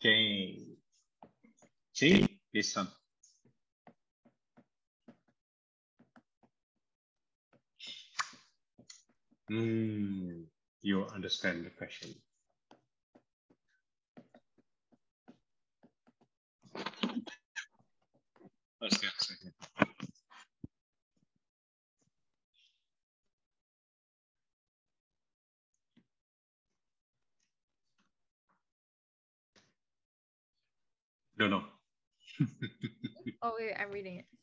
Okay. See this one. Hmm, you understand the question. Let's get a second. No, no. Oh wait, I'm reading it.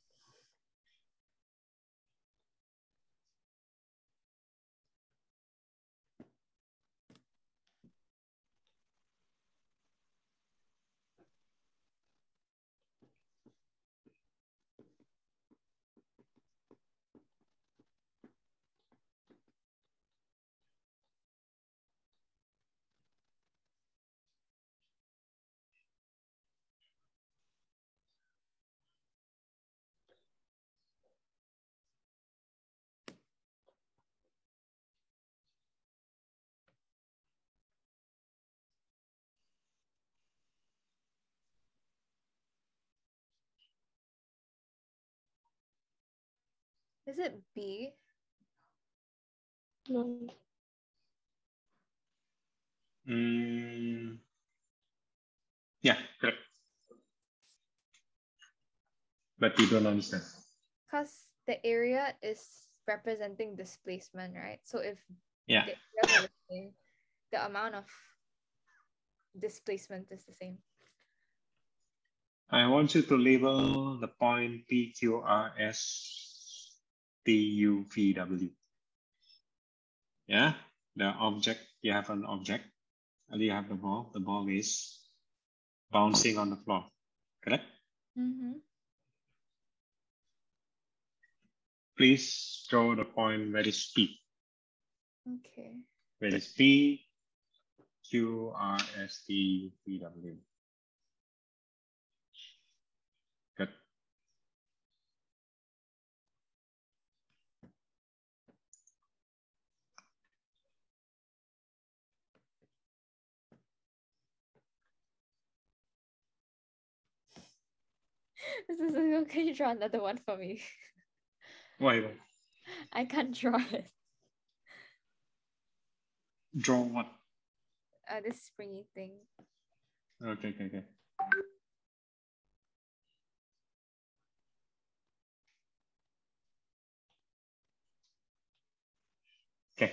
Is it B? No. Mm, yeah, correct. But you don't understand. Because the area is representing displacement, right? So if Yeah. the areas are the same, the amount of displacement is the same. I want you to label the point P, Q, R, S, T, U, V, W. Yeah, the object, you have an object, and you have the ball. The ball is bouncing on the floor, correct? Mm-hmm. Please draw the point where is P. Okay. Where is P, Q, R, S, T, U, V, W. This is. Can you draw another one for me? Why? why? I can't draw it. Draw what? Uh, this springy thing. Okay, okay, okay. Okay.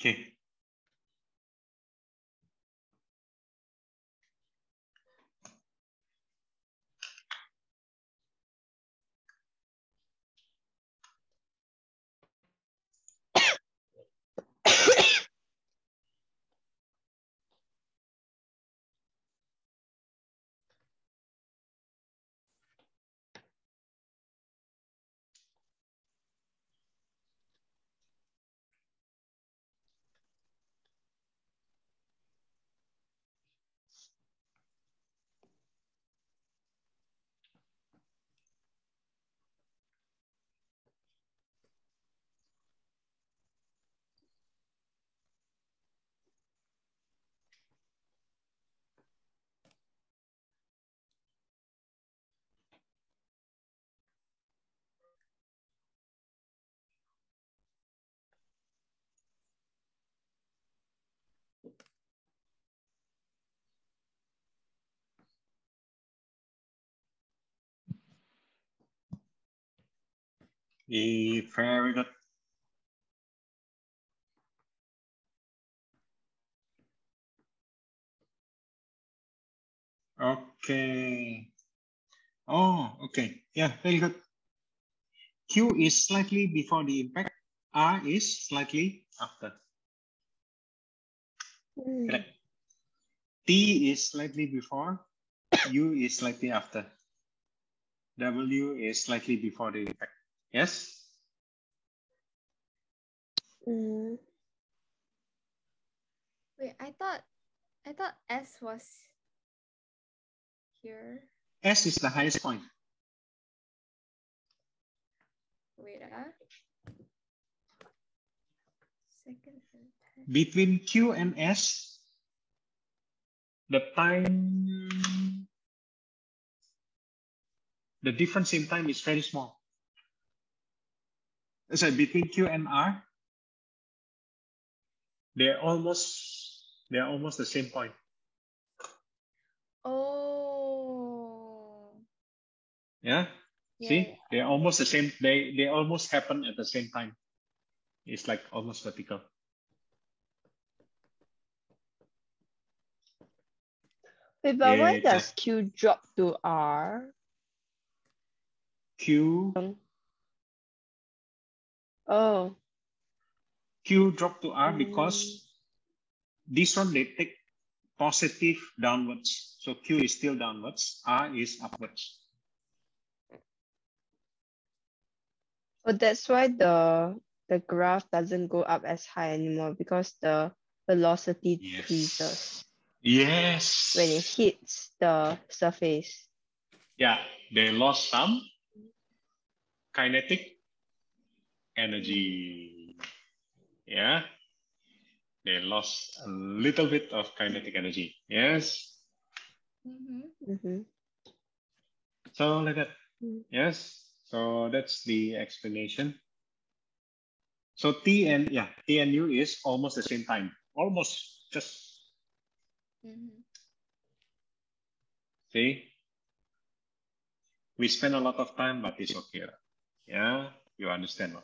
Okay. Very good. Okay. Oh, okay. Yeah, very good. Q is slightly before the impact. R is slightly after. Mm. Correct. T is slightly before. U is slightly after. W is slightly before the impact. Yes? Mm. Wait, I thought I thought S was here. S is the highest point. Wait, ah. Second between Q and S, the time, the difference in time is very small. So between Q and R, they're almost they're almost the same point. Oh. Yeah. Yeah, See, they're almost the same. They they almost happen at the same time. It's like almost vertical. Wait, but why Yeah, does Q drop to R? Q Oh, Q drop to R because this one they take positive downwards. So Q is still downwards, R is upwards. oh, that's why the the graph doesn't go up as high anymore because the velocity decreases Yes. when it hits the surface. Yeah, they lost some kinetic energy. Yeah. They lost a little bit of kinetic energy. Yes. Mhm. Mhm. So like that. Mm. Yes. So that's the explanation. So T and yeah, T and U is almost the same time. Almost just Mhm. see. We spend a lot of time, but it's okay. Yeah, you understand.